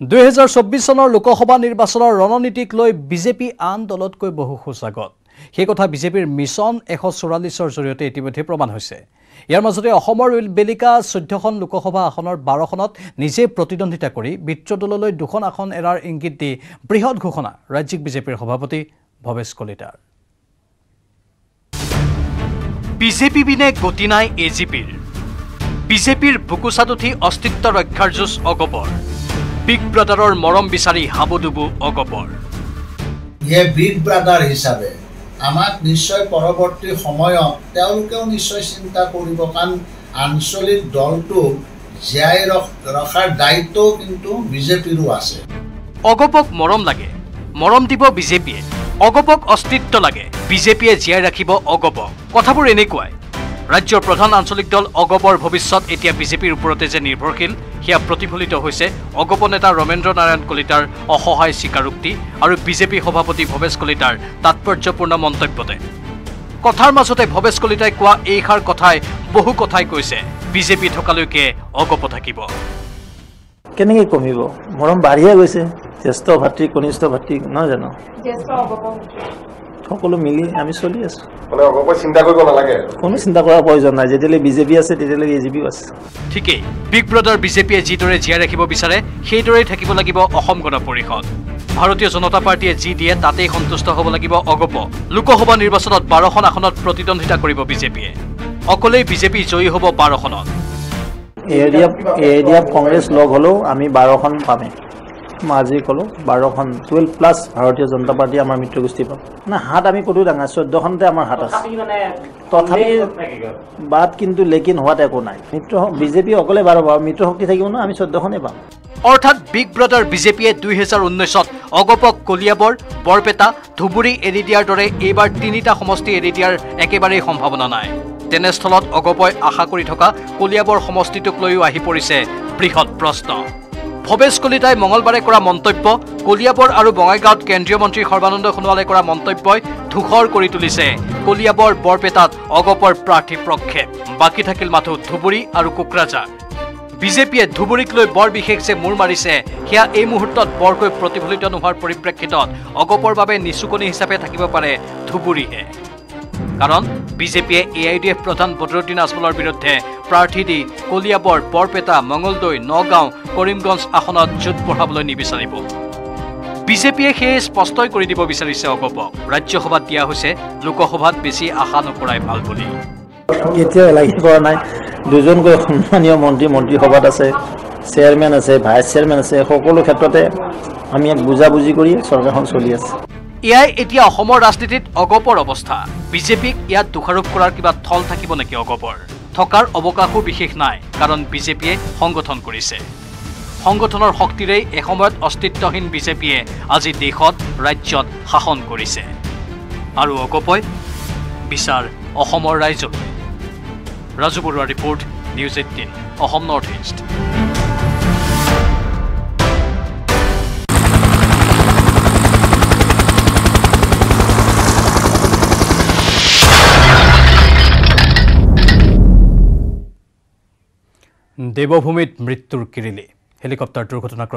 দুহেজাৰ চৌব্বিছ চনৰ লোকসভা নিৰ্বাচনৰ ৰণনীতিক লৈ বিজেপি আন দলতকৈ বহু সূচাগত সেই কথা বিজেপিৰ মিছন এশ চৌৰাল্লিছৰ জৰিয়তে ইতিমধ্যে প্ৰমাণ হৈছে। ইয়াৰ মাজতে অসমৰ বেলিকা চৈধ্যখন লোকসভা আসনৰ বাৰখনত নিজে প্ৰতিদ্বন্দ্বিতা কৰি মিত্ৰদললৈ দুখন আসন এৰাৰ ইংগিত দি বৃহৎ ঘোষণা ৰাজ্যিক বিজেপিৰ সভাপতি ভৱেশ কলিতাৰ। বিজেপি বিনে গতি নাই এ জি পিৰ। বিজেপিৰ বুকুচাত উঠি অস্তিত্ব ৰক্ষাৰ যুঁজ অগপৰ বিগ ব্ৰাদাৰৰ মৰম বিচাৰি হাবুডুবু অগপৰ ইয়ে বিগ ব্ৰাদাৰ হিচাপে আমাক নিশ্চয় পৰৱৰ্তী সময়ত তেওঁলোকেও নিশ্চয় চিন্তা কৰিব কাৰণ আঞ্চলিক দলটোক জীয়াই ৰখ ৰখাৰ দায়িত্বও কিন্তু বিজেপিৰো আছে। অগপক মৰম লাগে মৰম দিব বিজেপিয়ে। অগপক অস্তিত্ব লাগে বিজেপিয়ে জীয়াই ৰাখিব অগপক কথাবোৰ এনেকুৱাই। ৰাজ্যৰ প্ৰধান আঞ্চলিক দল অগপৰ ভৱিষ্যত এতিয়া বিজেপিৰ ওপৰতে যে নিৰ্ভৰশীল সেয়া প্ৰতিফলিত হৈছে অগপ নেতা ৰমেন্দ্ৰ নাৰায়ণ কলিতাৰ অসহায় স্বীকাৰোক্তি আৰু বিজেপি সভাপতি ভৱেশ কলিতাৰ তাৎপৰ্যপূৰ্ণ মন্তব্যতে। কথাৰ মাজতে ভৱেশ কলিতাই কোৱা এইষাৰ কথাই বহু কথাই কৈছে বিজেপি থকালৈকে অগপ থাকিব। কেনেকৈ কমিব? মৰম বাঢ়িয়ে গৈছে জ্যেষ্ঠ ভাতৃ কনিষ্ঠ ভাতৃ নহয় জানো? সকলো মিলি আমি চলি আছো। মানে অগপই চিন্তা কৰিব নালাগে। কোনো চিন্তা কৰাৰ প্ৰয়োজন নাই। যেতিয়ালৈ বিজেপি আছে তেতিয়ালৈকে এ জি পিও আছে। ঠিকেই বিগ ব্ৰাদাৰ বিজেপিয়ে যিদৰে জীয়াই ৰাখিব বিচাৰে সেইদৰেই থাকিব লাগিব অসম গণ পৰিষদ। ভাৰতীয় জনতা পাৰ্টীয়ে যি দিয়ে তাতেই সন্তুষ্ট হ'ব লাগিব অগপ। লোকসভা নিৰ্বাচনত বাৰখন আসনত প্ৰতিদ্বন্দ্বিতা কৰিব বিজেপিয়ে। অকলেই বিজেপি জয়ী হ'ব বাৰখনত। এৰিয়া এৰিয়াত কংগ্ৰেছ লগ হ'লেও আমি বাৰখন পামেই। মই আজি ক'লোঁ বাৰখন টুৱেল্ভ প্লাছ ভাৰতীয় জনতা পাৰ্টী আমাৰ মিত্ৰগোষ্ঠী পাম না হাত আমি ক'তো ডাঙৰ চৈধ্যখনতে আমাৰ হাত আছে। তথাপি বাট কিন্তু লেকিন হোৱাত একো নাই। মিত্ৰ বিজেপি অকলে বাৰ পাব মিত্ৰ শক্তি থাকিব ন আমি চৈধ্যখনেই পাম। অৰ্থাৎ বিগ ব্ৰাদাৰ বিজেপিয়ে দুহেজাৰ ঊনৈছত অগপক কলিয়াবৰ বৰপেটা ধুবুৰী এৰি দিয়াৰ দৰে এইবাৰ তিনিটা সমষ্টি এৰি দিয়াৰ একেবাৰেই সম্ভাৱনা নাই। তেনেস্থলত অগপই আশা কৰি থকা কলিয়াবৰ সমষ্টিটোক লৈও আহি পৰিছে বৃহৎ প্ৰশ্ন। ভৱেশ কলিতাই মঙলবাৰে কৰা মন্তব্য কলিয়াবৰ আৰু বঙাইগাঁৱত কেন্দ্ৰীয় মন্ত্ৰী সৰ্বানন্দ সোণোৱালে কৰা মন্তব্যই ধূসৰ কৰি তুলিছে। কলিয়াবৰ বৰপেটাত অগপৰ প্ৰাৰ্থী প্ৰক্ষেপ। বাকী থাকিল মাথো ধুবুৰী আৰু কোকৰাঝাৰ। বিজেপিয়ে ধুবুৰীক লৈ বৰ বিশেষ যে মূৰ মাৰিছে সেয়া এই মুহূৰ্তত বৰকৈ প্ৰতিফলিত নোহোৱাৰ পৰিপ্ৰেক্ষিতত অগপৰ বাবে নিচুকনি হিচাপে থাকিব পাৰে ধুবুৰীহে। কাৰণ বিজেপিয়ে এ আই ডি এফ প্ৰধান বদৰুদ্দিন আজমলৰ বিৰুদ্ধে প্ৰাৰ্থী দি কলিয়াবৰ বৰপেটা মঙলদৈ নগাঁও কৰিমগঞ্জ আসনত জোঁট বঢ়াবলৈ নিবিচাৰিব। বিজেপিয়ে সেয়ে স্পষ্টই কৰি দিব বিচাৰিছে অগপক ৰাজ্যসভাত দিয়া হৈছে লোকসভাত বেছি আশা নকৰাই ভাল বুলি। কেতিয়াও এলাগি কৰা নাই। দুজনকৈ সন্মানীয় মন্ত্ৰী মন্ত্ৰীসভাত আছে চেয়াৰমেন আছে ভাইচ চেয়াৰমেন আছে সকলো ক্ষেত্ৰতে আমি ইয়াক বুজাবুজি কৰি চৰকাৰখন চলি আছে। এয়াই এতিয়া অসমৰ ৰাজনীতিত অগপৰ অৱস্থা। বিজেপিক ইয়াত দোষাৰোপ কৰাৰ কিবা থল থাকিব নেকি অগপৰ? থকাৰ অৱকাশো বিশেষ নাই কাৰণ বিজেপিয়ে সংগঠন কৰিছে। সংগঠনৰ শক্তিৰেই এসময়ত অস্তিত্বহীন বিজেপিয়ে আজি দেশত ৰাজ্যত শাসন কৰিছে। আৰু অগপই বিচাৰ অসমৰ ৰাইজলৈ। Raju Baruah report news eighteen Assam north east. দেৱভূমিত মৃত্যুৰ কিৰিলি হেলিকপ্টাৰ দুৰ্ঘটনাগ্ৰস্ত